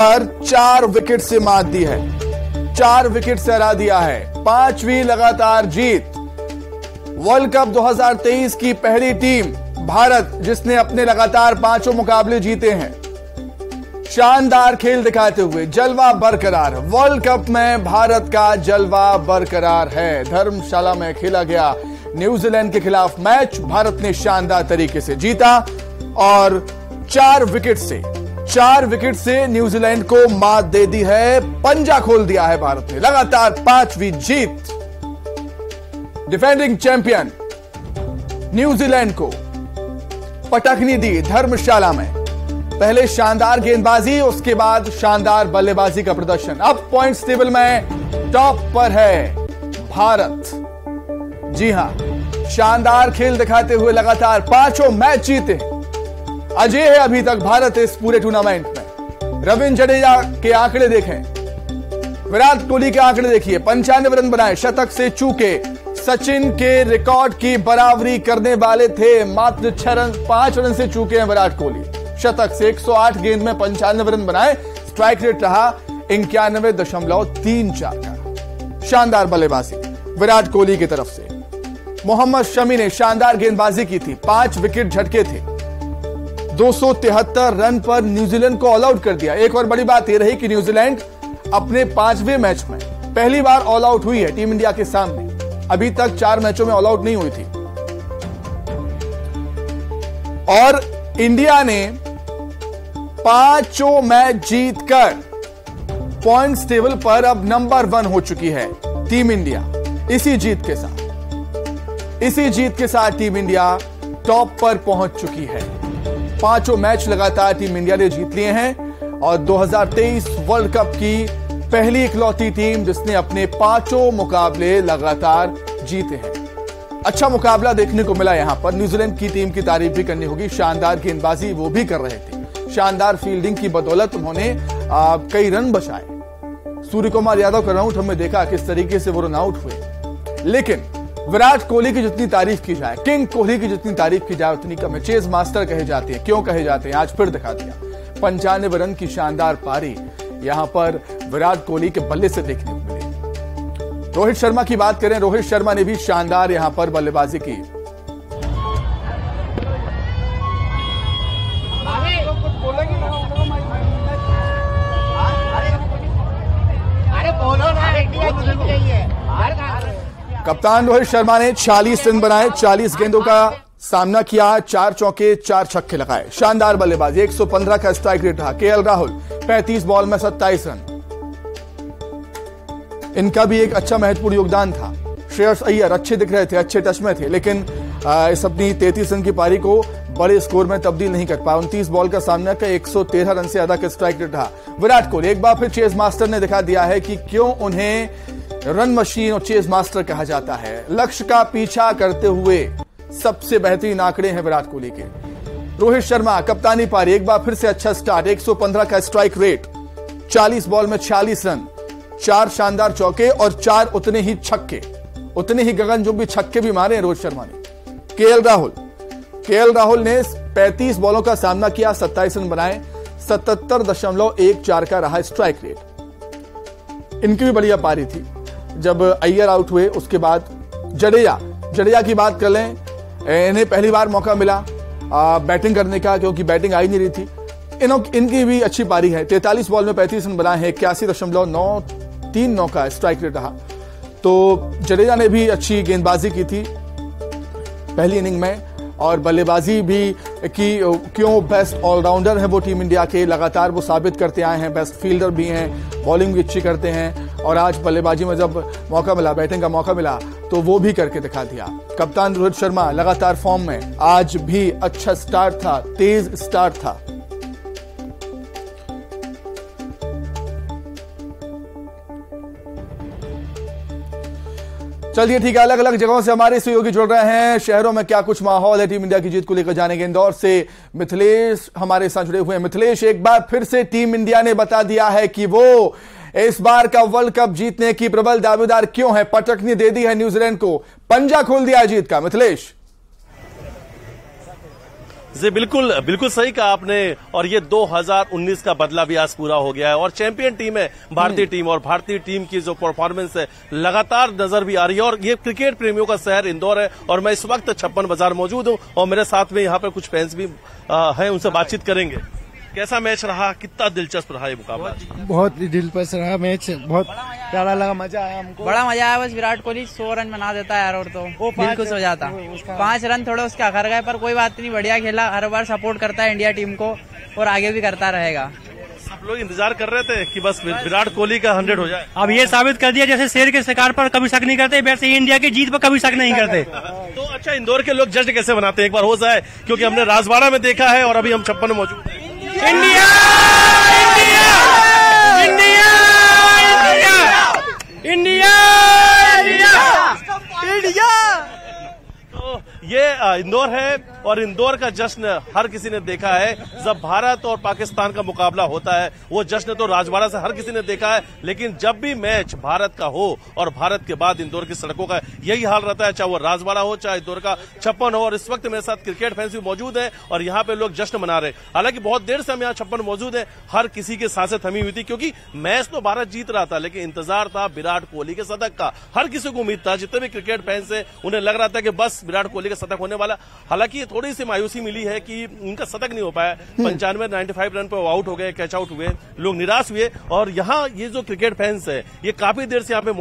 पर चार विकेट से मात दी है। चार विकेट से हरा दिया है। पांचवी लगातार जीत। वर्ल्ड कप 2023 की पहली टीम भारत, जिसने अपने लगातार पाँचों मुकाबले जीते हैं। शानदार खेल दिखाते हुए जलवा बरकरार। वर्ल्ड कप में भारत का जलवा बरकरार है। धर्मशाला में खेला गया न्यूजीलैंड के खिलाफ मैच भारत ने शानदार तरीके से जीता और चार विकेट से चार विकेट से न्यूजीलैंड को मात दे दी है, पंजा खोल दिया है भारत ने। लगातार पांचवी जीत। डिफेंडिंग चैंपियन न्यूजीलैंड को पटकनी दी धर्मशाला में। पहले शानदार गेंदबाजी, उसके बाद शानदार बल्लेबाजी का प्रदर्शन। अब पॉइंट्स टेबल में टॉप पर है भारत। जी हाँ, शानदार खेल दिखाते हुए लगातार पाँचों मैच जीते। अजय है अभी तक भारत इस पूरे टूर्नामेंट में। रविंद्र जडेजा के आंकड़े देखें। विराट कोहली के आंकड़े देखिए। पंचानवे रन बनाए, शतक से चूके। सचिन के रिकॉर्ड की बराबरी करने वाले थे, मात्र छह रन, पाँच रन से चूके हैं विराट कोहली। शतक से 108 गेंद में पंचानवे रन बनाए। स्ट्राइक रेट रहा इक्यानवे दशमलव तीन चार। का शानदार बल्लेबाजी, विराट कोहली की तरफ़ से। मोहम्मद शमी ने शानदार गेंदबाजी की थी। पाँच विकेट झटके थे। 273 रन पर न्यूजीलैंड को ऑल आउट कर दिया। एक और बड़ी बात यह रही कि न्यूजीलैंड अपने पाँचवें मैच में, पहली बार ऑल आउट हुई है टीम इंडिया के सामने। अभी तक चार मैचों में ऑल आउट नहीं हुई थी। और इंडिया ने पाँचों मैच जीतकर पॉइंट्स टेबल पर अब नंबर वन हो चुकी है टीम इंडिया, इसी जीत के साथ। इसी जीत के साथ टीम इंडिया टॉप पर पहुँच चुकी है। पाँचों मैच लगातार टीम इंडिया ने जीत लिए हैं और 2023 वर्ल्ड कप की पहली इकलौती टीम जिसने अपने पाँचों मुकाबले लगातार जीते हैं। अच्छा मुकाबला देखने को मिला यहाँ पर। न्यूजीलैंड की टीम की तारीफ़ भी करनी होगी। शानदार गेंदबाजी वो भी कर रहे थे। शानदार फील्डिंग की बदौलत उन्होंने कई रन बचाए। सूर्य कुमार यादव का रनआउट हमने देखा किस तरीके से वो रन आउट हुए। लेकिन विराट कोहली की जितनी तारीफ़ की जाए, किंग कोहली की जितनी तारीफ़ की जाए, उतनी कम है। चेज मास्टर कहे जाते हैं। क्यों कहे जाते हैं? आज फिर दिखा दिया। पंचानवे रन की शानदार पारी यहाँ पर विराट कोहली के बल्ले से देखने को मिली। रोहित शर्मा की बात करें, रोहित शर्मा ने भी शानदार यहाँ पर बल्लेबाजी की। कप्तान रोहित शर्मा ने 40 रन बनाए 40 गेंदों का सामना किया, चार चौके, चार छक्के लगाए। शानदार बल्लेबाजी 115 का स्ट्राइक रेट रहा। के राहुल 35 बॉल में 27 रन। इनका भी एक अच्छा महत्वपूर्ण योगदान था। श्रेयस अय्यर अच्छे दिख रहे थे, अच्छे टच में थे, लेकिन इस अपनी 33 रन की पारी को बड़े स्कोर में तब्दील नहीं कर पाया उनतीस बॉल का सामना का 113 रन से ज़्यादा का स्ट्राइक रेट रहा। विराट कोहली, एक बार फिर चेस मास्टर ने दिखा दिया है कि क्यों उन्हें रन मशीन और चेस मास्टर कहा जाता है। लक्ष्य का पीछा करते हुए सबसे बेहतरीन आंकड़े हैं विराट कोहली के। रोहित शर्मा, कप्तानी पारी, एक बार फिर से अच्छा स्टार्ट 115 का स्ट्राइक रेट 40 बॉल में 46 रन। चार शानदार चौके और चार उतने ही छक्के। उतने ही गगन जो भी छक्के भी मारे रोहित शर्मा ने। के राहुल। के राहुल ने 35 बॉलों का सामना किया 27 रन बनाए, सतहत्तर दशमलव एक चार का रहा स्ट्राइक रेट इनकी भी बढ़िया पारी थी। जब अय्यर आउट हुए उसके बाद जडेजा जडेजा की बात कर लें इन्हें पहली बार मौका मिला आ, बैटिंग करने का क्योंकि बैटिंग आई नहीं रही थी। इन इनकी भी अच्छी पारी है। तैतालीस बॉल में पैंतीस रन बनाए हैं इक्यासी दशमलव नौ तीन नौ का स्ट्राइक रेट रहा। तो जडेजा ने भी अच्छी गेंदबाजी की थी पहली इनिंग में और बल्लेबाजी भी की क्यों बेस्ट ऑलराउंडर है वो टीम इंडिया के। लगातार वो साबित करते आए हैं बेस्ट फील्डर भी हैं बॉलिंग भी अच्छी करते हैं। और आज बल्लेबाजी में जब मौका मिला, बैटिंग का मौका मिला तो वो भी करके दिखा दिया। कप्तान रोहित शर्मा लगातार फॉर्म में। आज भी अच्छा स्टार्ट था, तेज स्टार्ट था। चलिए ठीक है अलग अलग जगहों से हमारे सहयोगी जुड़ रहे हैं। शहरों में क्या कुछ माहौल है? टीम इंडिया की जीत को लेकर जाने जानेंगे इंदौर से मिथिलेश, हमारे साथ जुड़े हुए हैं मिथिलेश। एक बार फिर से टीम इंडिया ने बता दिया है कि वो इस बार का वर्ल्ड कप जीतने की प्रबल दावेदार क्यों है? पटकनी दे दी है न्यूजीलैंड को। पंजा खोल दिया जीत का मिथिलेश। जी बिल्कुल बिल्कुल सही कहा आपने और ये 2019 का बदला भी आज पूरा हो गया है और चैंपियन टीम है भारतीय टीम और भारतीय टीम की जो परफॉर्मेंस है लगातार नज़र भी आ रही है और ये क्रिकेट प्रेमियों का शहर इंदौर है और मैं इस वक्त छप्पन बाज़ार मौजूद हूँ और मेरे साथ में यहाँ पर कुछ फैंस भी आ, हैं उनसे बातचीत करेंगे। कैसा मैच रहा? कितना दिलचस्प रहा ये मुकाबला? बहुत ही दिलचस्प रहा मैच बहुत प्यारा लगा मज़ा आया हमको। बड़ा मज़ा आया बस विराट कोहली सौ रन बना देता है यार और तो। वो पाँच दिल खुश हो जाता। पाँच रन थोड़े उसके अखर गए पर कोई बात नहीं बढ़िया खेला हर बार सपोर्ट करता है इंडिया टीम को और आगे भी करता रहेगा। सब लोग इंतज़ार कर रहे थे कि बस विराट कोहली का हंड्रेड हो जाए? अब ये साबित कर दिया जैसे शेर के शिकार पर कभी शक नहीं करते वैसे ही इंडिया की जीत पर कभी शक नहीं करते। तो अच्छा इंदौर के लोग जश्न कैसे मनाते हैं? एक बार हो जाए क्योंकि हमने राजवाड़ा में देखा है और अभी हम छप्पन में मौजूद हैं India India India India India India तो ये इंदौर है और इंदौर का जश्न हर किसी ने देखा है। जब भारत और पाकिस्तान का मुकाबला होता है, वो जश्न तो राजवाड़ा से हर किसी ने देखा है, लेकिन जब भी मैच भारत का हो और भारत के बाद इंदौर की सड़कों का, यही हाल रहता है, चाहे वो राजवाड़ा हो, चाहे इंदौर का छप्पन हो, और इस वक्त मेरे साथ क्रिकेट फैंस भी मौजूद है, और यहाँ पे लोग जश्न मना रहे हालाँकि बहुत देर से हम यहाँ छप्पन मौजूद है, हर किसी के साँसें थमी हुई थी, क्योंकि मैच तो भारत जीत रहा था, लेकिन इंतज़ार था विराट कोहली के शतक का। हर किसी को उम्मीद था, जितने भी क्रिकेट फैंस है, उन्हें लग रहा था कि बस विराट कोहली का शतक होने वाला। हालाँकि थोड़ी सी मायूसी मिली है कि उनका शतक नहीं हो पाया। पंचानवे 95 रन पर आउट हो गए कैच आउट हुए। लोग निराश हुए। और यहाँ ये जो क्रिकेट फैंस है ये काफ़ी देर से यहाँ पे